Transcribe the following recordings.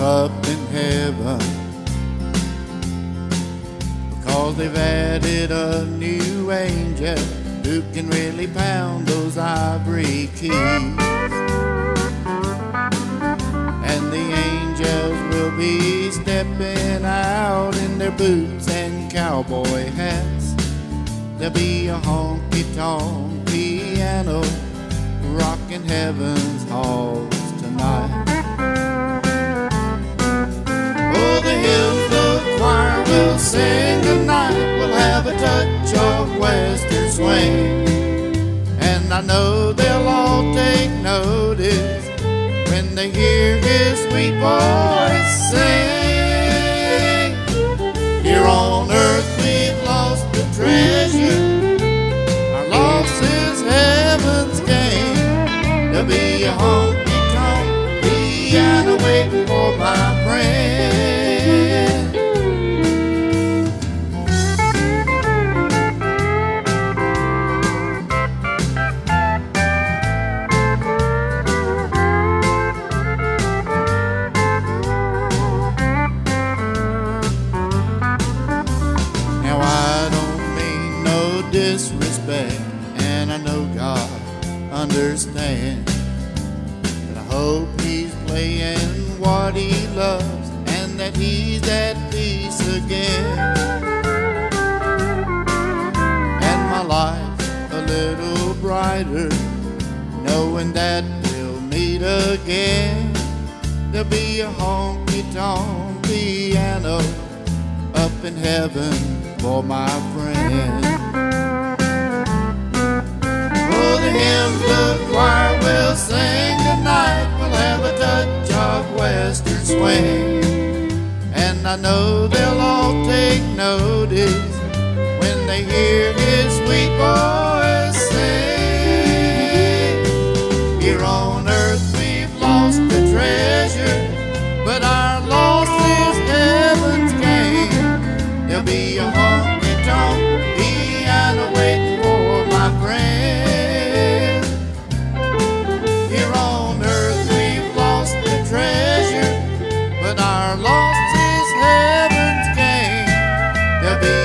up in heaven because they've added a new angel who can really pound those ivory keys. And the angels will be stepping out in their boots and cowboy hats. There'll be a honky tonk piano rocking heaven's halls. Western swing. And I know they'll all take notice when they hear his sweet voice sing. Here on earth we've lost the treasure. Our loss is heaven's gain. There'll be a honky tonk piano waiting for my friend. Disrespect, and I know God understands. But I hope He's playing what He loves, and that He's at peace again. And my life's a little brighter, knowing that we'll meet again. There'll be a honky tonk piano up in heaven for my friend. Swing. And I know they'll all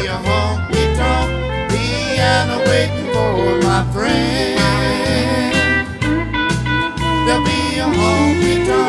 a honky tonk piano waiting for my friend. There'll be a honky tonk